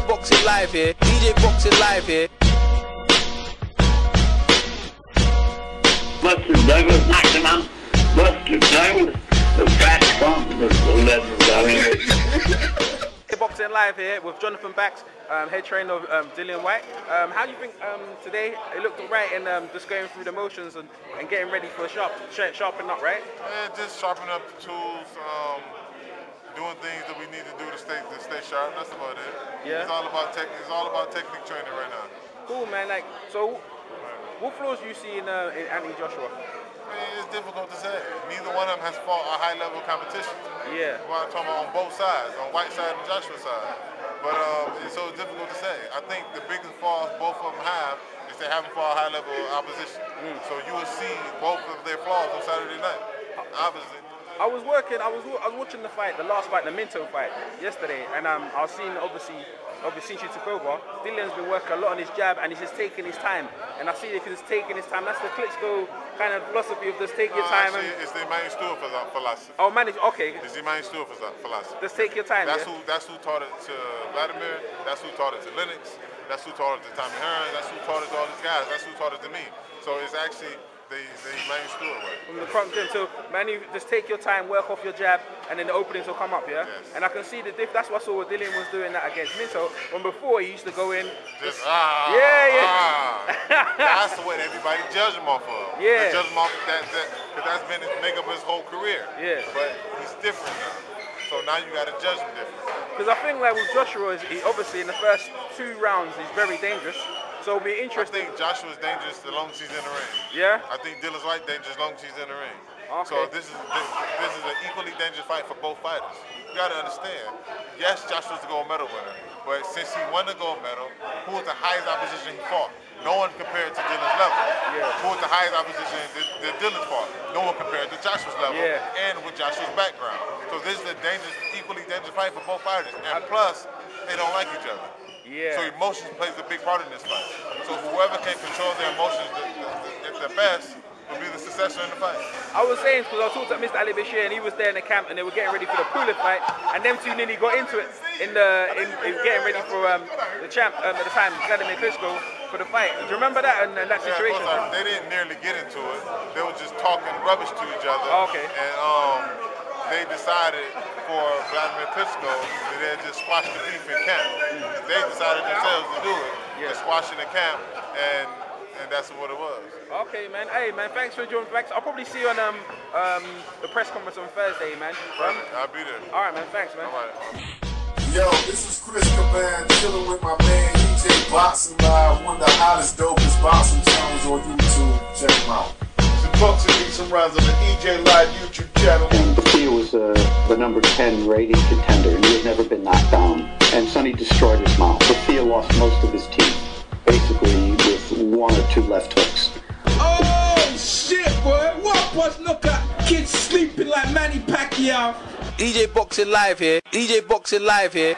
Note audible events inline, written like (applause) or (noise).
EJ Boxing Live here. EJ Boxing Live here. Buster Douglas knocked him. Buster Douglas, the fat bump, the, the legend. I Boxing Live here with Jonathan Banks, um, head trainer of um, Dillian Whyte. Um, how do you think um, today it looked right and um, just going through the motions and, and getting ready for a sharp, sharpening up, right? And just sharpening up the tools, um, doing things that stay to stay sharp. That's about it. Yeah. It's all about tech. It's all about technique training right now. Cool, man. Like, so what flaws do you see in, uh, in Anthony Joshua? I mean, it's difficult to say. Neither one of them has fought a high level competition. Yeah. Well, I'm talking about on both sides, on Whyte side and Joshua side. But um, it's so difficult to say. I think the biggest flaws both of them have is they haven't fought high level opposition. So you will see both of their flaws on Saturday night. Obviously. I was working. I was I was watching the fight, the last fight, the Minto fight yesterday, and um, I was seeing obviously, obviously since you took over, Dillian's been working a lot on his jab, and he's just taking his time. And I see if he's taking his time, that's the Klitschko kind of philosophy of just take your Uh, time. actually, And, it's the Emanuel Steward for that philosophy. oh man, it's- okay, It's the Emanuel Steward for that philosophy. just take your time. That's yeah? who that's who taught it to Wladimir. That's who taught it to Lennox. That's who taught it to Tommy Hearn. That's who taught it to all these guys. That's who taught it to me. So it's actually the the Emanuel Steward way. from the Kronk gym. So man, just take your time, work off your jab, and then the openings will come up, yeah. Yes. And I can see the diff. That's what I saw what Dillian was doing that against Minto. When before he used to go in, Just ah, Yeah, yeah. ah. (laughs) That's what everybody judge him off of. Yeah. They judge him off of that, that cause that's been his make up his whole career. Yeah. But he's different now. So now you got to judge him different. because I think like with Joshua, is he, obviously in the first two rounds he's very dangerous. So it'll be interesting. I think Joshua's dangerous as long as he's in the ring. Yeah. I think Dillian's Whyte dangerous as long as he's in the ring. So this is this, this is an equally dangerous fight for both fighters. You gotta understand. Yes, Joshua's the gold medal winner, but since he won the gold medal, who was the highest opposition he fought? No one compared to Dillian's level. Yeah. Who was the highest opposition that, Dillian's fought? No one compared to Joshua's level Yeah. and with Joshua's background. So this is a dangerous, equally dangerous fight for both fighters. And plus, they don't like each other. Yeah. So emotions plays a big part in this fight. So whoever can control their emotions the, the, the, the best will be the successor in the fight. I was saying because I talked to Mr. Ali Bashir and he was there in the camp and they were getting ready for the Pulev fight and them two nearly got into it in the in, in getting ready for um, the champ um, at the time Wladimir Klitschko for the fight. Do you remember that and, and that Yeah, situation? they didn't nearly get into it. They were just talking rubbish to each other. Oh, okay. And um, they decided for Wladimir Klitschko that they'd just squash the beef in camp. They decided themselves to do it. Yeah. To squash in camp, and and that's what it was. Okay, man. Hey, man. Thanks for joining. Thanks. I'll probably see you on um um the press conference on Thursday, man. Um, I'll be there. all right, man. Thanks, man. All right. Yo, this is Chris Caban chilling with my man EJ Boxing Live, one of the hottest, dopest boxing channels on YouTube. Check him out. Some bucks and need some rounds on the EJ Live YouTube channel. And Thea was uh, the number 10 rating contender, and he had never been knocked down. And Sonny destroyed his mouth. But Thea lost most of his teeth, basically with one or two left hooks. Oh shit, boy! What was look at kids sleeping like Manny Pacquiao? EJ Boxing Live here. EJ Boxing Live here.